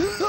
Ugh!